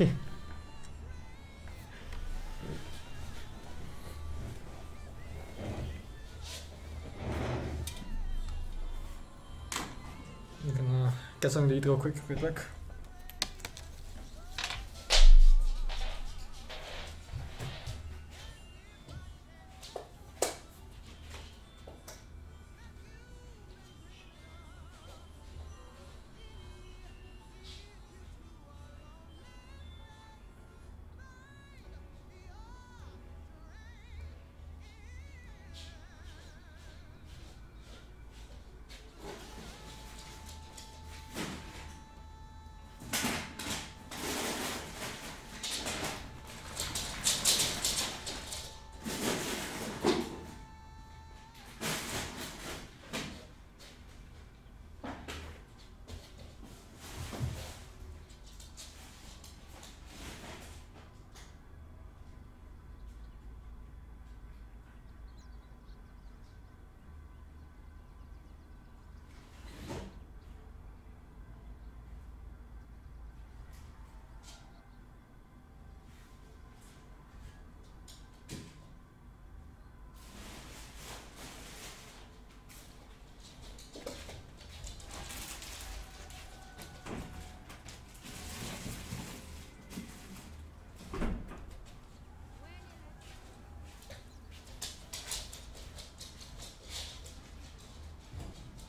You can uh, get something to eat real quick, get back.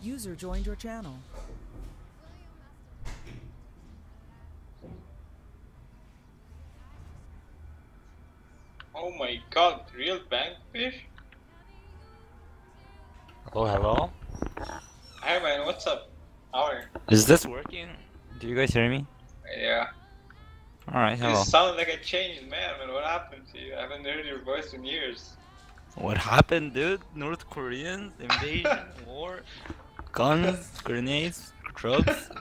User joined your channel. Oh my god, real bankfish? Hello, hello. Hi man, what's up? How are you? Is this working? Do you guys hear me? Yeah. Alright, You hello. sound like a changed man, man. What happened to you? I haven't heard your voice in years. What happened, dude? North Koreans, invasion, war, guns, grenades, drugs.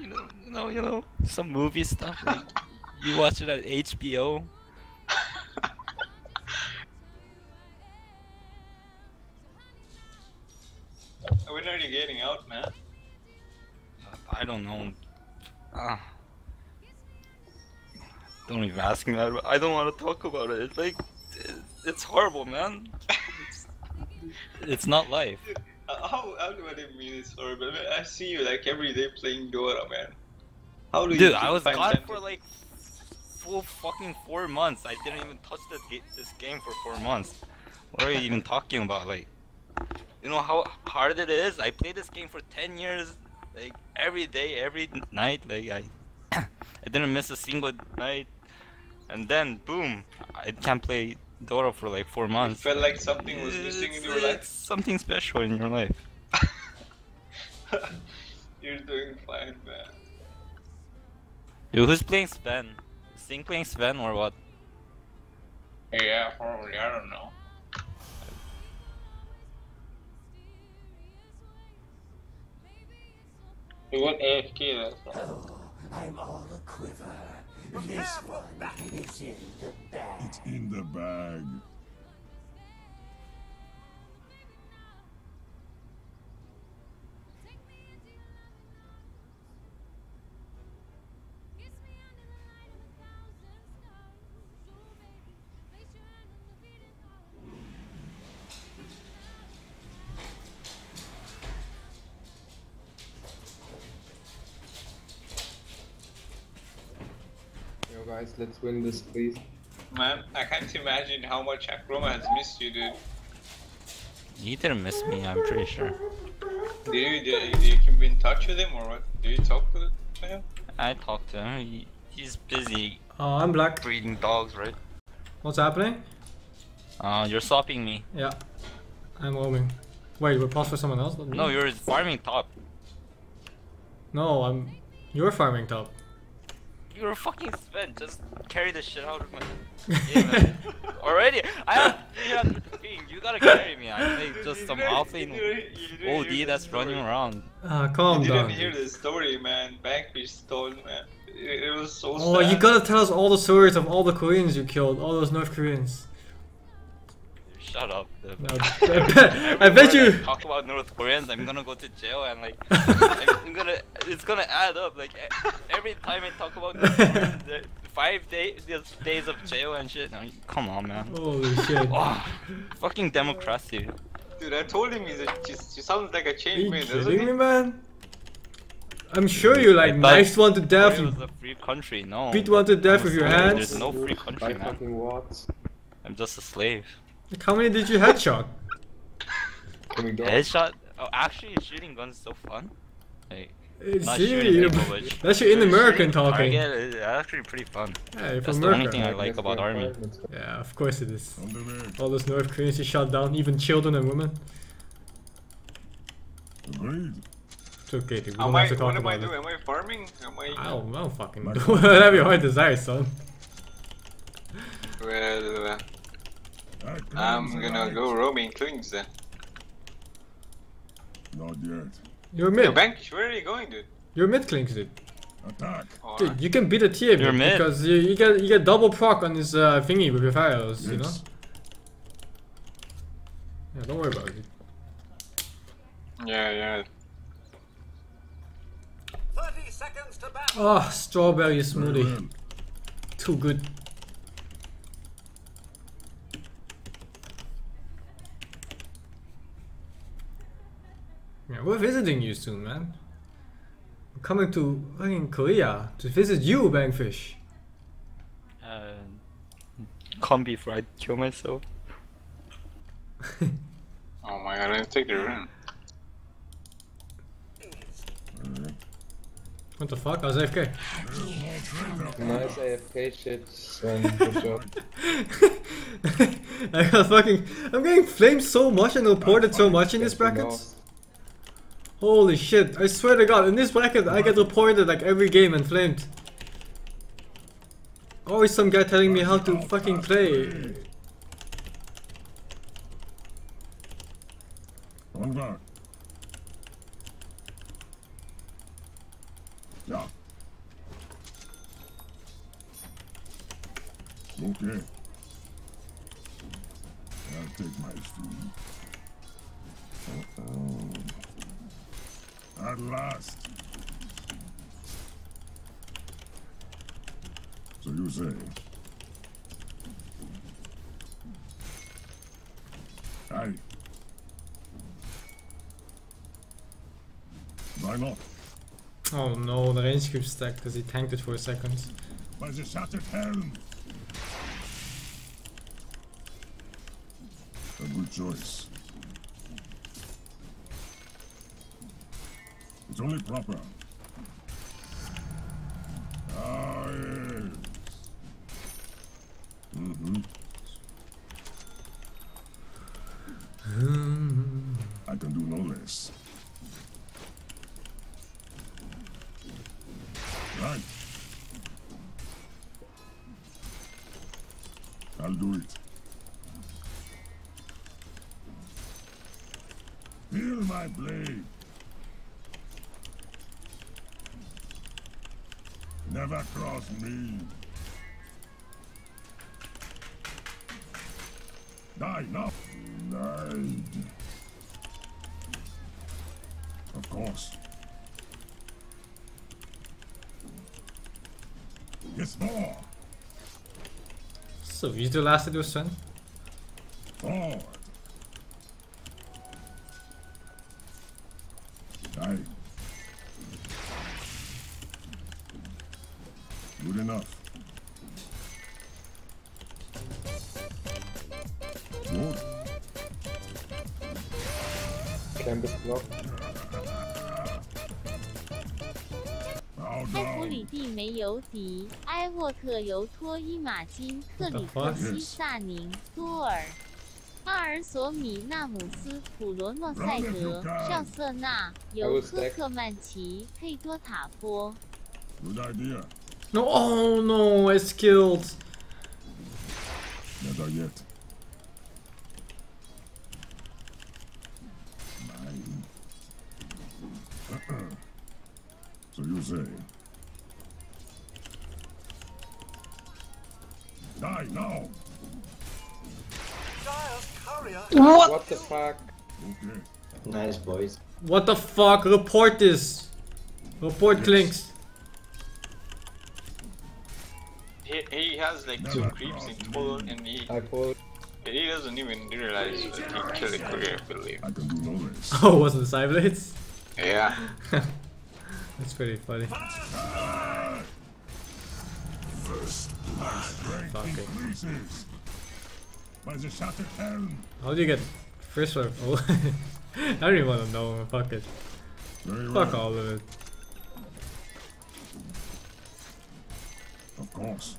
You know, you know, you know, some movie stuff. Like, you watch it at HBO. When are you getting out, man? I don't know. Ah. Don't even ask me that. I don't want to talk about it. It's like, it's horrible, man. It's, it's not life. Uh, How, how do I mean this horrible? I, mean, I see you like every day playing Dota, man. How do you Dude, I was gone for like full fucking four months. I didn't even touch this, this game for four months. What are you even talking about? Like, you know how hard it is? I played this game for 10 years, like every day, every night. Like, I, I didn't miss a single night. And then, boom, I can't play Dota for like four It months. felt like something was missing in It's- your it's life. something special in your life. You're doing fine, man. Dude, who's playing Sven? Is Sing playing Sven or what? Yeah, probably. I don't know. You went AFK that's all. I'm all a quiver. This one is in the bag. It's in the bag. Guys, let's win this please. Man, I can't imagine how much Akroma has missed you, dude. He didn't miss me, I'm pretty sure. Did you, did, did you keep in touch with him or what? Did you talk to to him? I talked to him. He, he's busy Uh, I'm black. breeding dogs, right? What's happening? Uh, you're swapping me. Yeah. I'm roaming. Wait, we're paused for someone else? No, you're farming top. No, I'm. You're farming top. You're a fucking Sven. Just carry the shit out of my game. Already, I have 300 ping. You gotta carry me. I'm like just some alpha OD that's running around. Ah, calm you down. didn't hear dude. the story, man. Bankfish stole, man. It, it was so Oh, sad. you gotta tell us all the stories of all the Koreans you killed, all those North Koreans. Shut up. No, I bet, I bet word you. talk about North Koreans. I'm gonna go to jail and like I'm gonna. It's gonna add up. Like every time I talk about North Koreans, the five day, days of jail and shit. No, come on, man. Holy shit. Oh, fucking democracy. Dude, I told him he's a, she, she sounds like a Are changed man, doesn't kidding me, man? I'm sure you like I thought- knifed one to death, It you was a free country. No. beat one to death with your hands. There's hands. no free country, man. fucking watts. I'm just a slave. Like, how many did you headshot? Can we go? Headshot. Oh, actually, shooting guns is so fun. Like, It's not shooting you- people, but that's your in American talking. Target is actually pretty fun. Yeah, you're That's from the only thing I like about army. fire, let's go. Yeah, of course it is. On the way. All those North Koreans you shot down, even children and women. It's okay, dude. We don't I, have to talk what am I about doing? it. Am I farming? Am I... I don't, I don't fucking Like- do whatever your heart desires, son. Well, uh, That I'm gonna right. go roaming Clinkz then. Not yet. You're Yo, mid. Bank, where are you going, dude? You're mid Clinkz, dude. Attack. Oh, Dude, you can beat a tier You're mid mid. because you, you get you get double proc on his uh, thingy with your fire arrows, you know? Yeah, don't worry about it. Yeah, yeah. 30 seconds to battle. Oh, strawberry smoothie. Too good. Yeah, we're visiting you soon, man. We're coming to fucking Korea to visit you, Bangfish. Uh, come before I kill myself. Oh my god, I didn't take the rune. What the fuck? I was AFK. Nice AFK shit, son. Good job. I got fucking. I'm getting flamed so much and reported so much in this Guess we bracket. Holy shit! I swear to God, in this bracket I get reported like every game and flamed. Always some guy telling me how to fucking play. Yeah. Okay. At last. So you say? Aye. Why not? Oh no, the range creep stacked because he tanked it for a second. By the shattered helm. A good choice. It's only proper. So he's the last to do son. Forward. Die. Good enough. Good. Campus block. 没尤迪，埃沃特尤托伊马金，克里克 What the 西 fuck? 萨宁，多尔。阿尔索米纳姆斯、普罗诺塞德、绍瑟纳、尤科克曼奇、佩多塔波。 Good idea. No, oh no, I skilled. Never yet. What the fuck? Mm-hmm. Nice boys. What the fuck? Report this. Report Yes. Clinkz. he, he has like two creeps in total, and he I pulled. he doesn't even realize that he killed a courier, I believe. I can do no less. Oh, was it Cyblades? Yeah. That's pretty funny. Strength Fuck it. increases. By the shattered helm. How do you get first one? Oh, I don't even want to know. Fuck it. Very Fuck well. all of it. Of course.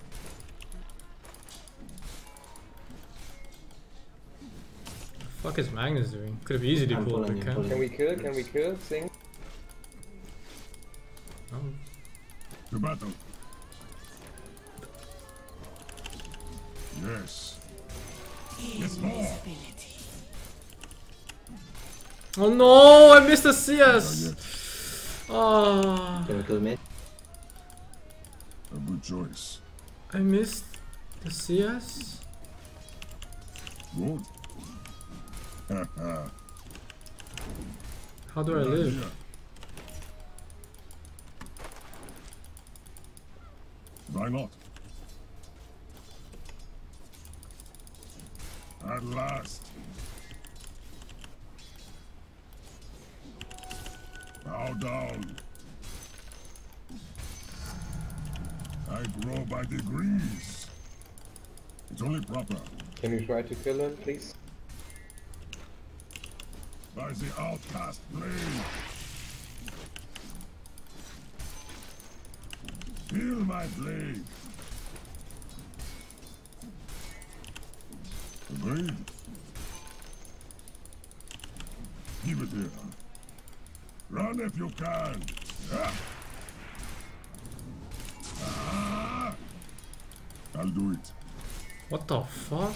Fuck is Magnus doing? Could have easily I'm pulled the pulling you, camp. pulling Can we kill? Can we kill? Sing. Oh. To battle. Yes. Yes, more. Oh no! I missed the CS. Oh, ah. Can we kill mid? A good choice. I missed the CS. Good. How do I live? idea. Why not? At last. Bow down. I grow by degrees. It's only proper. Can you try to kill him, please? By the outcast blade. Feel my blade. Agreed. Give it here. Run if you can. I'll do it. What the fuck?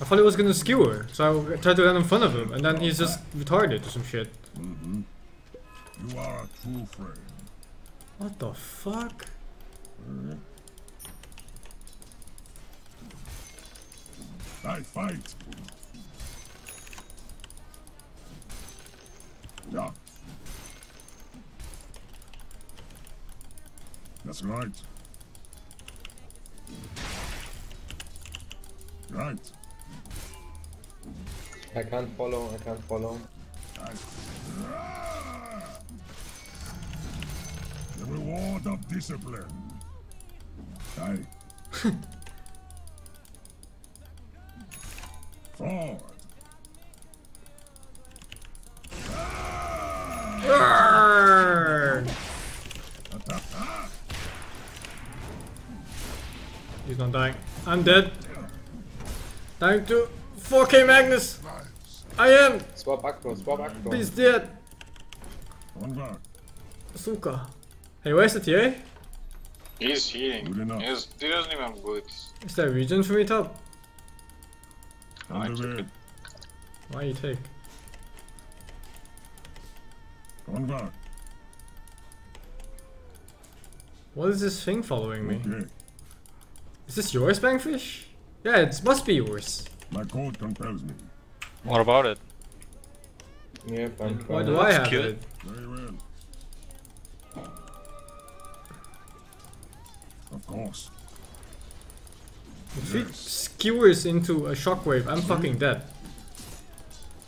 I thought he was gonna skewer, so I tried to run in front of him, and then he's just retarded or some shit. Mhm. You are a true friend. What the fuck? I fight. Yeah. That's right. Right. I can't follow. I can't follow. Ah! The reward of discipline. Aye. Forward. Arrgh! Attack. Ah! He's not dying. I'm dead. Time to 4K Magnus. I am. Swap Akro. Swap Akro. He's dead. One guard. Suka. Hey, where's the TA? He's healing. Good enough. He's, he doesn't even have boots. Is there a region for me top? On the way. Why you take? One guard. What is this thing following me? Okay. Is this yours, Bangfish? Yeah, it must be yours. My code compels me. What about it? Yep, I'm Why trying. do I have cute. it? Very well. Of course. If it skewers into a shockwave, I'm fucking dead.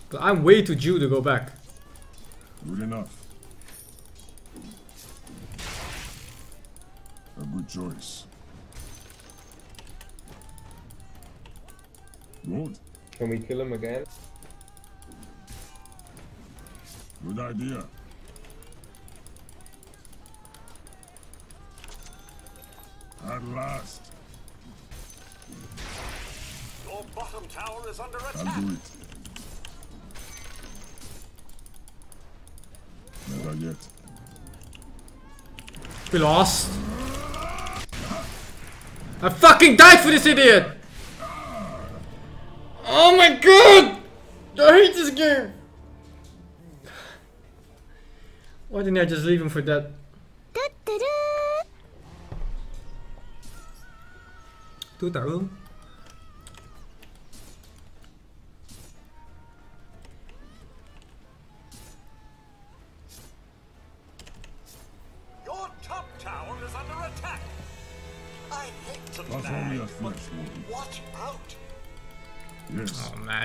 But I'm way too Jew to go back. Good enough. A good choice. Good. Can we kill him again? Good idea. At last, Your bottom tower is under attack. I'll do it. Never yet. We lost. I fucking died for this idiot! Oh my god! I hate this game! Why didn't I just leave him for that? Doe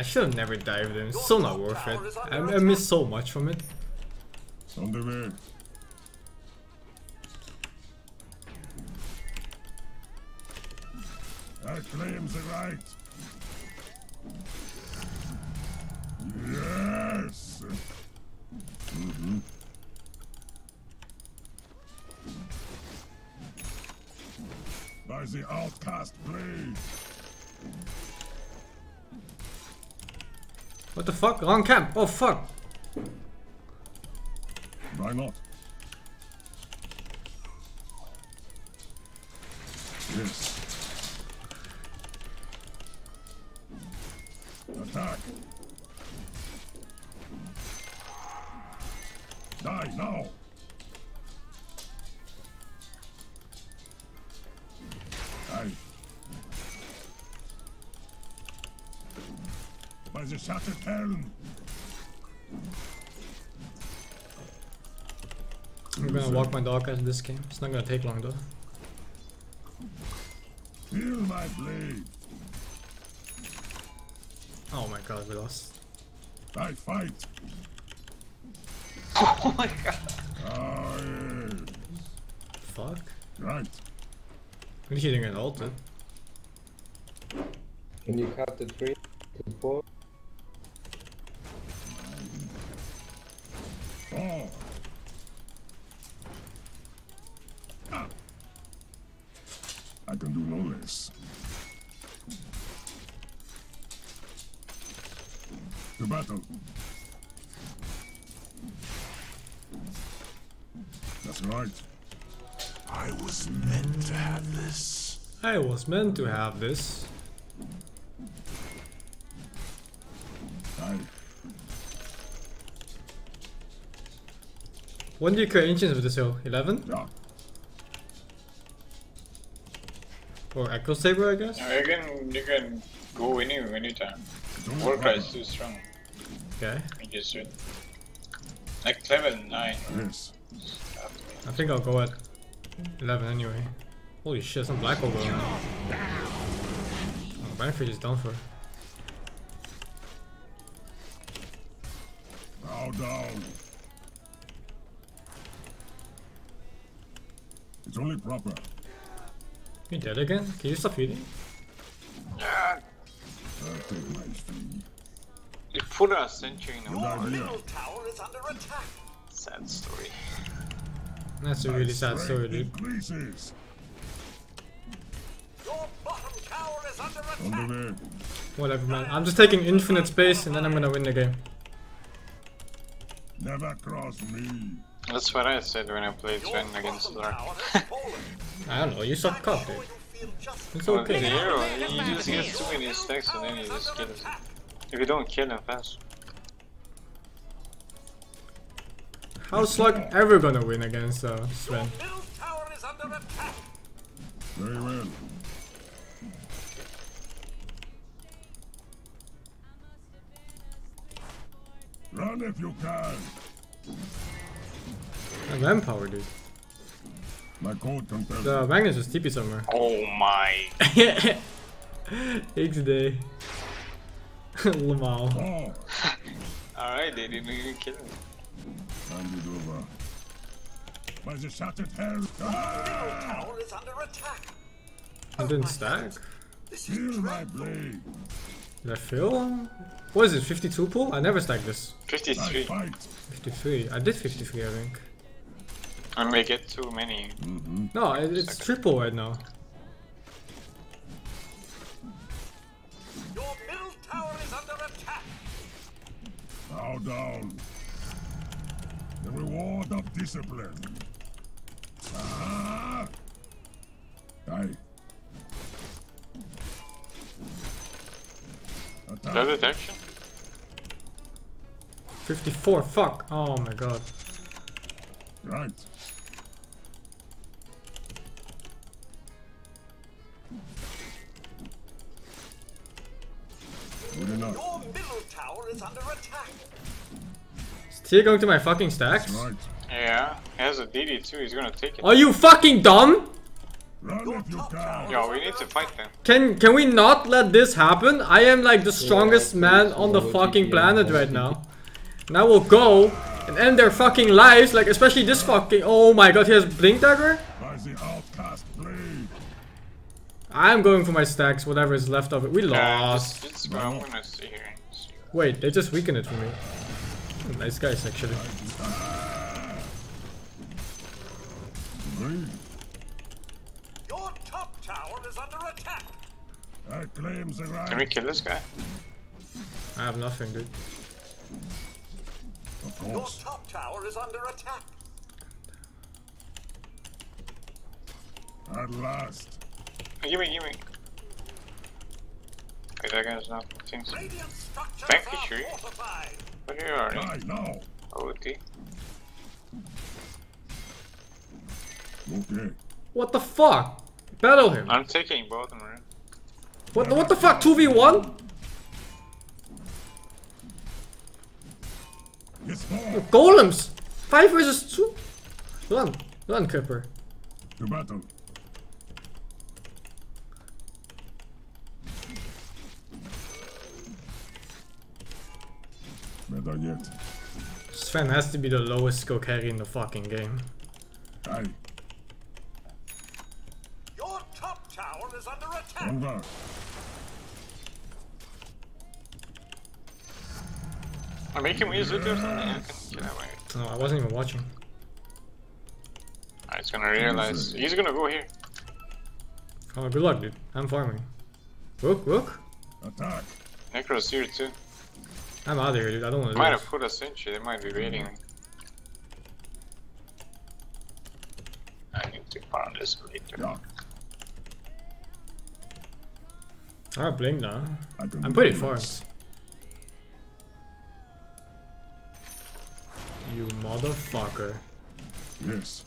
should have never dived in. It's still not worth it. I, I missed so much from it. Way. I claim the right. Yes. Mm -hmm. By the outcast blade. What the fuck? Wrong camp. Oh fuck. Why not? My dog as this game. It's not gonna take long though. Feel my blade. Oh my god, we lost. I fight. Oh my god. Yes. Fuck. Right. At least you didn't get ulted. Can you cut the tree to four? Oh. Battle. That's right. I was meant to have this. I was meant to have this. I When do you create engines with this hill? 11? yeah. Or Echo Sabre, I guess? No, you can you can go any anytime. It's Warcry is too strong. Okay. You just do. Like seven, nine. Yes. I think I'll go at 11 anyway. Holy shit, some black hole going on. Oh, Banford is done for. Bow down. It's only proper. You dead again? Can you stop eating? I'll take my fee. You put a century in a Good war. idea. Middle tower is under attack. Sad story. That's a really sad story, Strength dude. increases. Your bottom tower is under attack. the way. Whatever, man. I'm just taking infinite space and then I'm gonna win the game. Never cross me. That's what I said when I played Your Sven against bottom Dark. tower has fallen. I don't know, you suck cock, dude. Before you It's Well, okay. hero, he just gets too many stacks and then he just kills him. If you don't kill him fast. How's Slark ever gonna win against uh, Sven? middle tower is under attack. Very well. Run if you can. A manpower, dude. My code compels The Magnus is TP somewhere. Oh my. X day. Lamau. Oh, Alright, they didn't even kill him. hand it over. By the shattered hell. Ah! Tower is under attack. I didn't stack. This is Feel my blade. Did I fail? What is it, 52 pull? I never stacked this. 53. 53. I did 53, I think. And we get too many. Mm-hmm. No, it, it's triple right now. Bow down. The reward of discipline. Ah! Die. Is that Attack. detection? 54, fuck. Oh my god. Right. Good enough. Your middle tower is under attack. Is Tyr going to my fucking stacks? Right. Yeah, he has a DD too, he's gonna take it. Are you fucking dumb? Run if you can. Yo, we need to fight them. Can can we not let this happen? I am like the strongest man on the fucking planet right now. And I will go and end their fucking lives, like especially this fucking oh my god, he has blink dagger? By the outcast blade. I'm going for my stacks, whatever is left of it. We lost. just, just go. I'm gonna stay here. and see. Wait, they just weakened it for me. Nice guys actually. Your top tower is under attack. I claim the right. Can we kill this guy? I have nothing, dude. Of Your course. top tower is under attack. At last. Give me, give me. Okay, that guy's not things. Thank you, are Shuri. Fortified. But here are you. Die now. OT. Okay. What the fuck? Battle him. I'm taking both of them. What the, what the fuck? 2v1? It's more. Golems! 5 versus 2? Run. Run, Kipper. To battle. Better yet. Sven has to be the lowest skill carry in the fucking game. Die. Your top tower is under attack. On guard. I'm making me use it or something. I can kill. Wait. No, I wasn't even watching. Ah, He's gonna realize. He's gonna go here. Oh, good luck, dude. I'm farming. Look, look. Attack. Necro's here too. I'm out of here, dude. I don't want to Might lose. have put a sentry. They might be waiting. I need to find this later. Yeah. I have blink now. I can I'm pretty this. farmed. You motherfucker. Yes.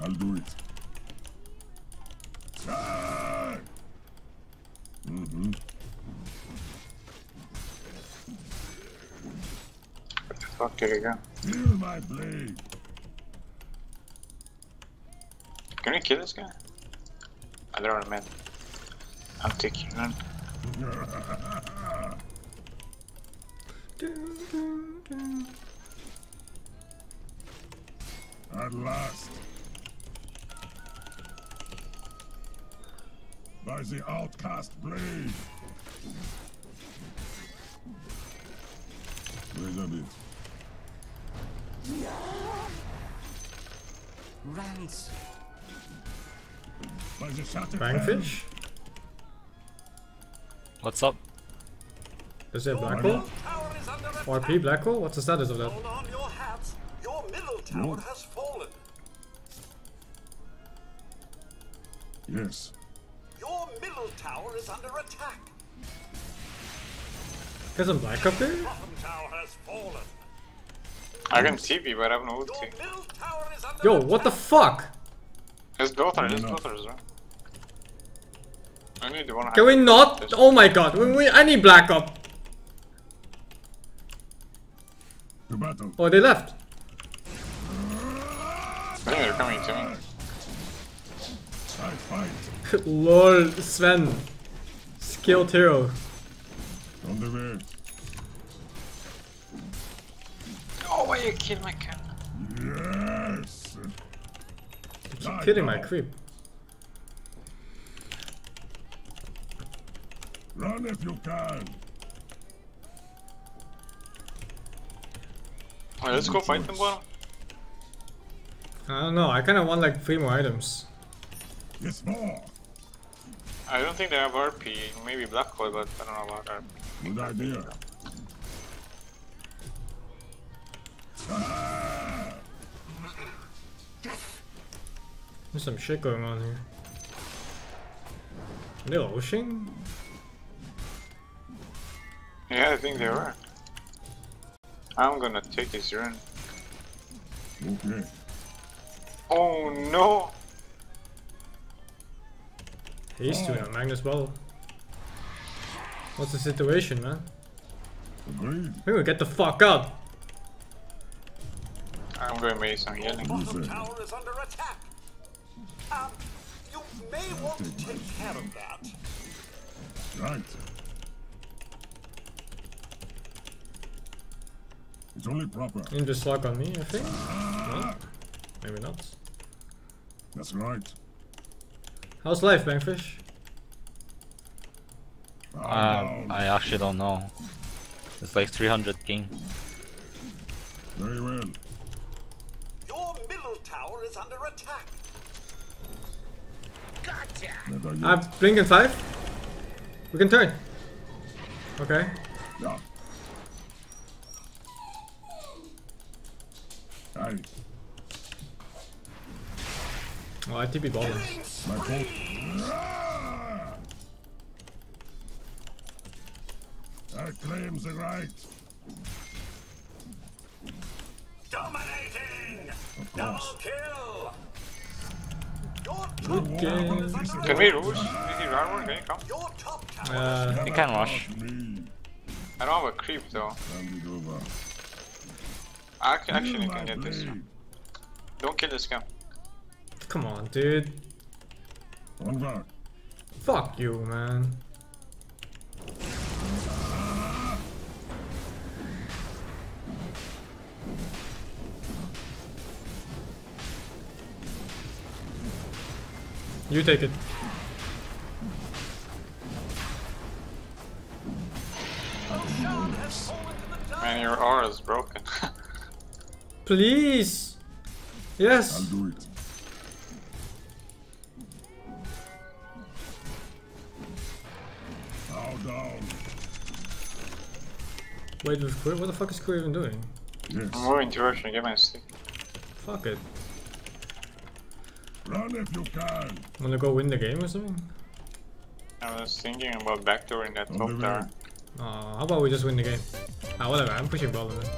I'll do it. Die! Mm-hmm. Fuck did he go? Feel my blade. Can we kill this guy? I don't remember. I'm taking run. At last. By the outcast blade. Wait a bit. Rance. By the shattered Bangfish? What's up? Is it black hole? Tower is under attack. RP black hole? What's the status of that? Hold on your hats. Your middle tower has fallen. Yes. Your middle tower is under attack. There's some black up there? Bottom tower has fallen. I can TP, but I have no Your ulti. middle tower Yo, attack. what the fuck? His daughter, his No, no. daughter is right. I need one. Can we not? Oh my god, we, we, I need black up. To. Oh, they left. I think they're coming to me. I fight. Lol, Sven. Skilled hero. On the way. Oh, why you kill my cat? Yes. Keep killing my creep. Run if you can. Alright, let's go fight them, bottom. I don't know, I kinda want like three more items. It's more. I don't think they have RP. Maybe Black Hole, but I don't know about RP. Good idea. There's some shit going on here. Are they ocean? Yeah, I think they were. I'm gonna take this run. okay. Oh no! He's doing a Magnus Bottle. What's the situation, man? Agreed. We will get the fuck up! I'm going base, I'm yelling. Bottom tower is under attack. Um, you may want to take care of that. Right. It's only proper. You can just lock on me, I think. No? Maybe not. That's right. How's life, Bankfish? Um, I actually don't know. It's like 300 king. Very well. Your middle tower is under attack. Never yet. I have blink in five. We can turn. Okay. Yeah. Aye. Oh, I TP bottom. My fault. Ah! I claim the right. Dominating! Double kill! Your Good game. Can we attack. rush? We need armor, can you come? Your top tower Uh, You can rush. I don't have a creep though. Hand it over. I can, actually can get this. Don't kill this guy. come on, dude. On guard. Fuck you, man. You take it. Man, your aura is broken. Please. I'll Yes. do it. Wait, with Quir- what the fuck is Quir even doing? Yes. I'm moving to rush and get my stick. Fuck it. Run if you can. Wanna go win the game or something? I was thinking about backdooring that On top the way. tower. Uh, how about we just win the game? Ah, whatever, I'm pushing bottom then.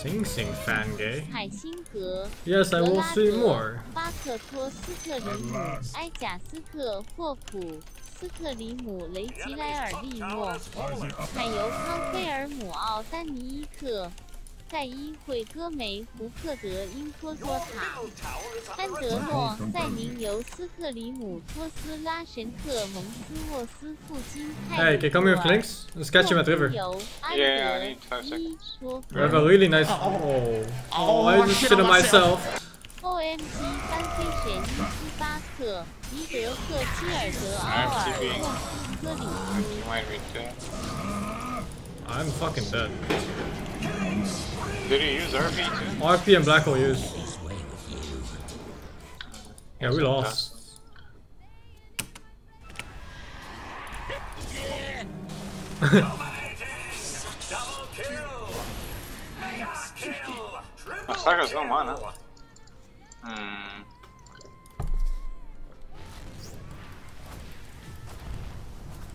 Sing Sing fan gay. 海辛格、Yes, I will 拉 swim 德 more.、巴克托斯特里姆、埃贾斯特、霍普、斯特里姆、雷吉莱尔利诺、fallen. 海尤康菲尔姆奥丹尼伊克、盖伊会戈梅胡克德因托索 Your 塔。 middle tower is 安 under 德 attack. 诺、塞宁尤斯克里姆、托斯拉神特、蒙斯沃斯、富金泰 Hey, can you come here with links? Let's catch him at river. 尤、安 Yeah, I 德 need five 伊 seconds. 多 We have a really nice. Oh, oh, I just shit on myself. OMG 单飞神伊斯巴克、尼德克基尔德奥尔、洛斯科里 I'm fucking dead. Did he use RP too? RP and Black Hole use. Yeah, we lost. Dust. Double kill! Mega kill! Triple My Saga's no mana. Hmm.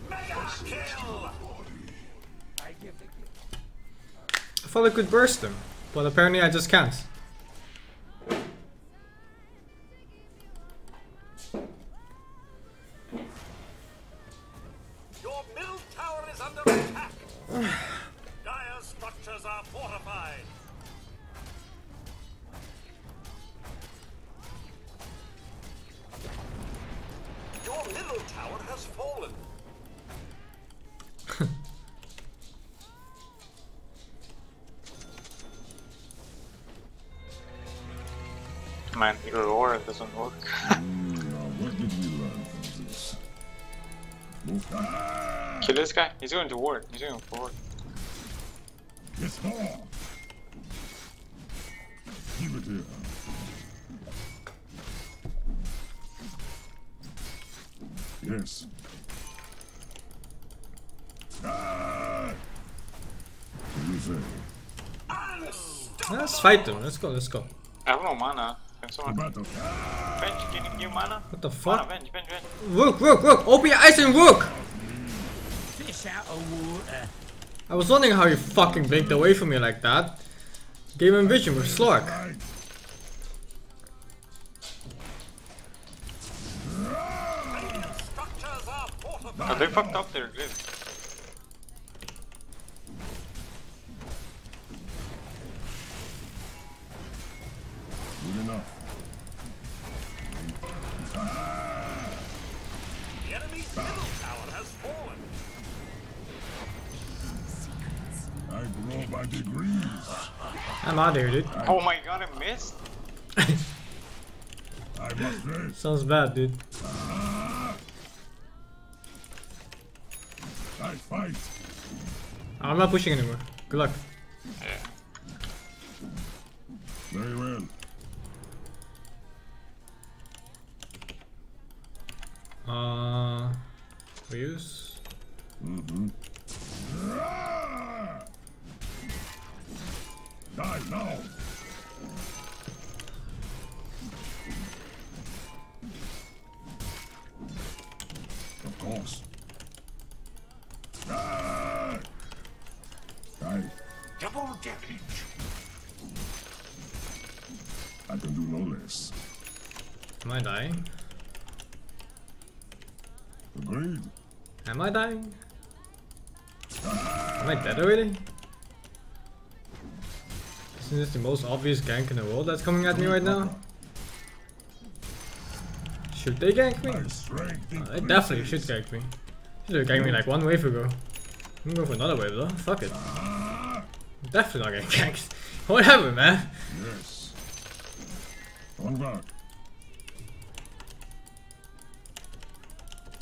Mega kill! Thought I could burst them, but apparently I just can't. Man, your aura doesn't work. What did we learn from this? Move! Kill this guy. He's going to ward. He's going forward. Yes, more. Keep it here. Yes. Ah! What do you say? Let's fight them. Let's go. Let's go. I have no mana. Can The someone battle. Can you give mana? What the Mana, fuck? bench, bench, bench. Rook, rook, rook! OP ice and rook! I was wondering how you fucking blinked away from me like that. Game and vision with Slark. Are! They fucked up out. Oh my god, I missed. I must. Sounds bad, dude. I fight. I'm not pushing anymore. Good luck. Very well. Uh, reuse. Mm-hmm. Die now. Dying? Am I dead already? Isn't this the most obvious gank in the world that's coming at me right now? Should they gank me? Uh, they definitely should gank me. Should have ganked me like one wave ago. I'm going for another wave though. Fuck it. Definitely not getting ganked. Whatever, man. Yes. On back.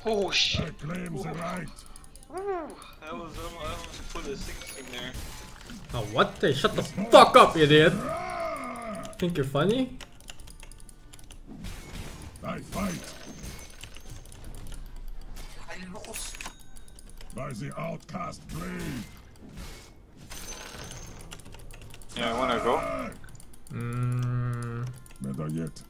Oh shit. I claim the right. That was um, I almost put a six in there. Oh, what? They shut the fuck up, idiot. Think you're funny? I fight I lost. by the outcast blade. Yeah, I wanna go. Mmm. Better yet,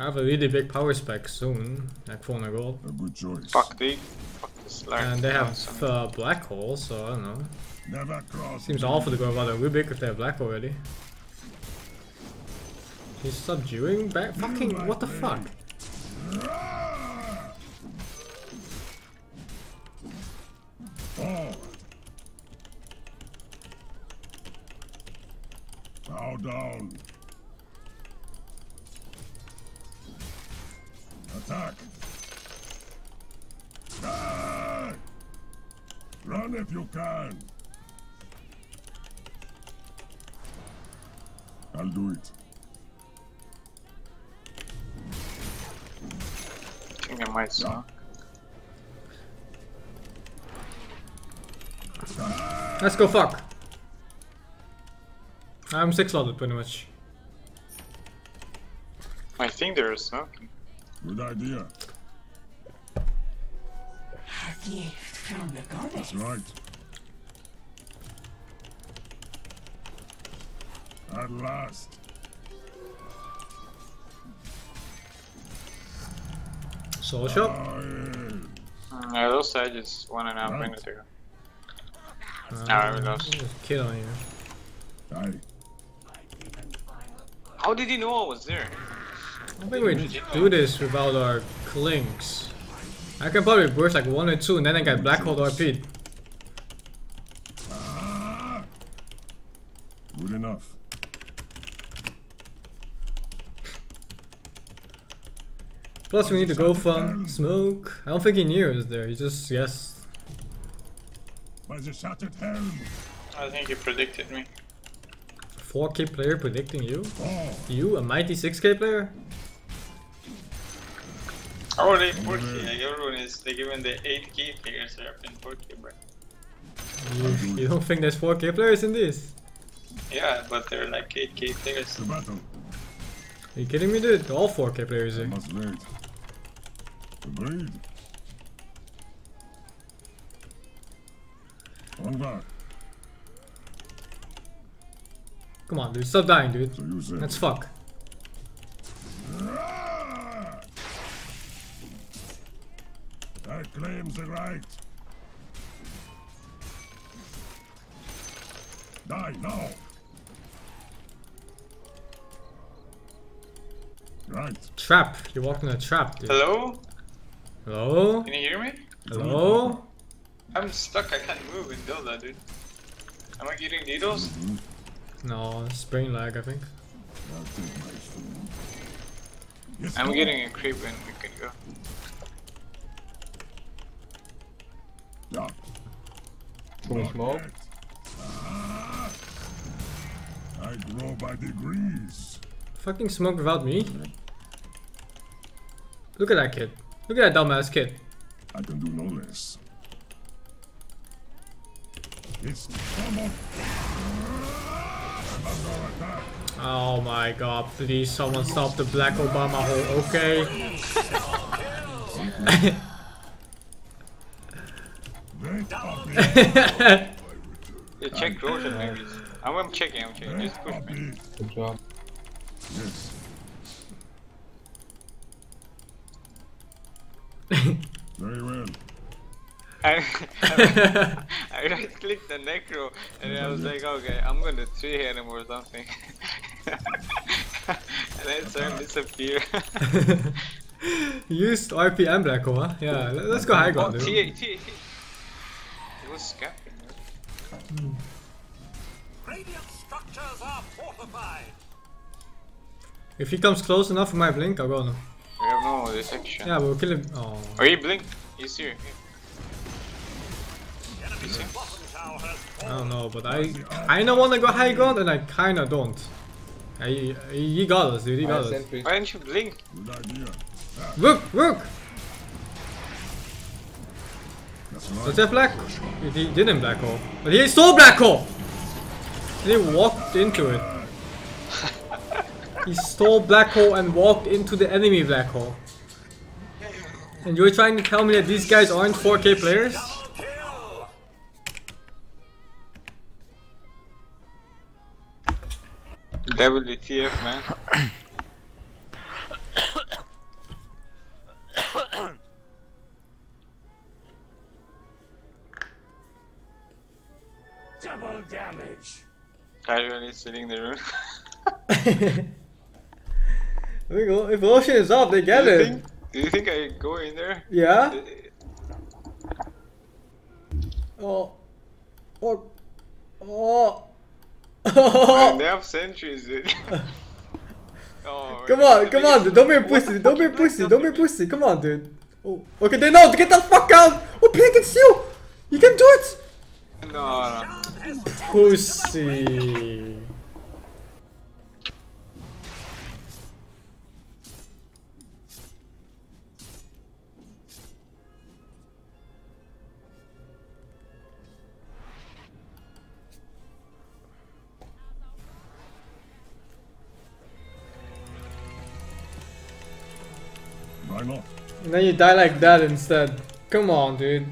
I have a really big power spec soon, like 400 gold. a good choice. Fuck they. Fuck this lag. And they have uh, black hole, so I don't know. Never cross. Seems awful to go about a Rubick if they have black already. He's subduing back? Fucking, what the fuck? Go fuck. I'm 6 loaded pretty much. I think there is smoking. Good idea. That's right. At last. Soul shop? I Mm, yeah, those I just one and a half Right. minutes ago. Uh, Nah, we lost. there's a kid on you. die. How did he know I was there? I think we do this without our Clinkz. I can probably burst like 1 or 2 and then I get black hole RP'd. Ah. Good enough. Plus we need to go from smoke. I don't think he knew it was there, he just guessed. By the shattered helm. I think he predicted me. 4k player predicting you? Oh, You, a mighty 6k player? Oh, they 4K. Like everyone is like even the 8K players are up in 4K, bro. You, you don't think there's 4k players in this? Yeah, but they're like 8K players. the battle. Are you kidding me dude? All 4k players I here. must wait. Agreed. On back. Come on dude, stop dying dude. So. Let's fuck. I claim the right. Die now. Right. Trap. You walked in a trap dude. Hello? Hello? Can you hear me? Hello? I'm stuck. I can't move in Dota, dude. Am I getting needles? No, it's brain lag I think. I'll take my food. Yes, I'm getting a creep and we can go. Yeah. Some smoke. Ah. I grow by degrees. Fucking smoke without me. Look at that kid. Look at that dumbass kid. I can do It's come on. I'm under attack. Oh my god, please someone stop the Black Obama hole, okay? They. Yeah, check Roshan maybe. I'm, I'm checking, I'm checking. Just push me. Good job. Yes. Very well. I, I right clicked the necro and I was like, okay, I'm gonna tree hit him or something. and then Cern disappear. Used RP and Black Hole, huh? Yeah, let- let's go high oh, ground, TA, dude. TA, TA. He was scapping. man. Hmm. Radiant structures are fortified. If he comes close enough for my blink, I'll go on him. We have no detection. Yeah, we'll kill him. Oh. Oh, he blinked. He's here. Enemy's bottom I don't know, but I kinda wanna go high ground and I kinda don't. I, he got us, dude, he got us. Why didn't you blink? Look, look! that's right. That black? He, he didn't black hole. But he stole black hole! And he walked into it. He stole black hole and walked into the enemy black hole. And you're trying to tell me that these guys aren't 4k players? WTF, man. Double damage. Casually sitting in the room. There we go. If Ocean is up, they get do, you it. think, do you think I go in there? Yeah? Uh, oh. Oh. Oh. Man, they have sentries, dude. oh, Come on, come on, dude. Don't be a pussy. Don't be a pussy. Don't be a pussy. Come on, dude. Oh, okay, they know. Get the fuck out. Oh, play against you. You can do it. No, no. Pussy. And then you die like that instead. Come on, dude.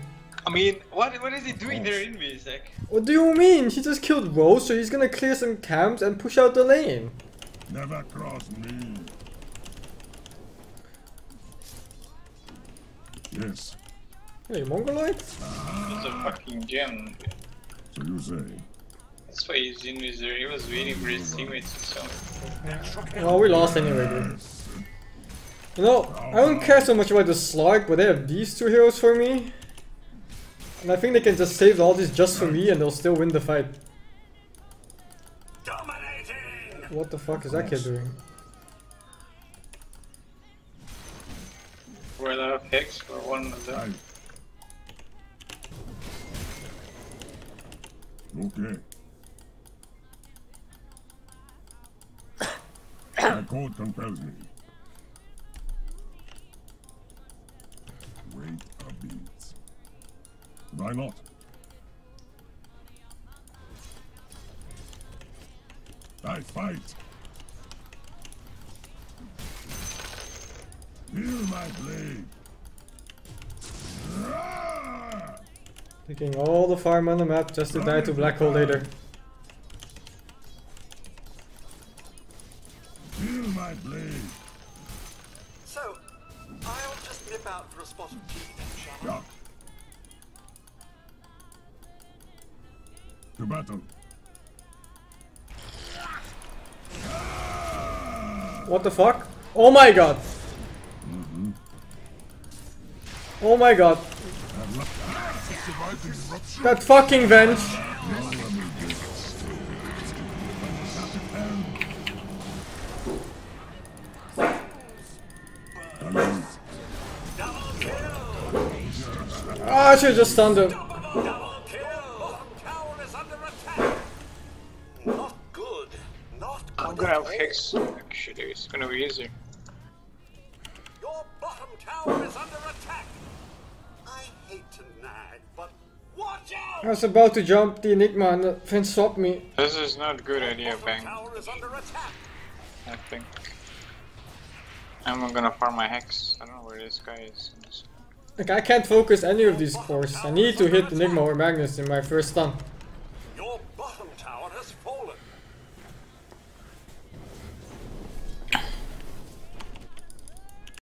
I mean, what what is he doing there in me, Zach? What do you mean? He just killed Rosh, so he's gonna clear some camps and push out the lane. Never cross me. Yes. Hey, Mongoloid? It's a ah. fucking gem. So you say. That's why he's in there. He was waiting for his teammates to sell. Well, we lost anyway, dude. You know, I don't care so much about the Slark, but they have these two heroes for me. And I think they can just save all these just for me and they'll still win the fight. Dominating. What the fuck is that kid doing? For a lot of for one of them. I... Okay. My code compels me. Wait a bit. Why not? I fight. Feel my blade. Taking all the farm on the map just to die to black hole later. Feel my blade. Out for a spot of tea then, shall I? Yeah. To battle. What the fuck? Oh my god! Mm-hmm. Oh my god. That fucking venge! I should just stunned him. Double kill. Bottom tower is under attack. Not good. Not good. I'm gonna have Hex. Actually, it's gonna be easier. Your bottom tower is under attack. I hate to nag, but watch out. I was about to jump the Enigma and the Finn stopped me. This is not a good idea, Bang. tower is under attack. I think. I'm gonna farm my Hex. I don't know where this guy is. Like I can't focus any of these cores. I need to hit Enigma or Magnus in my first stun.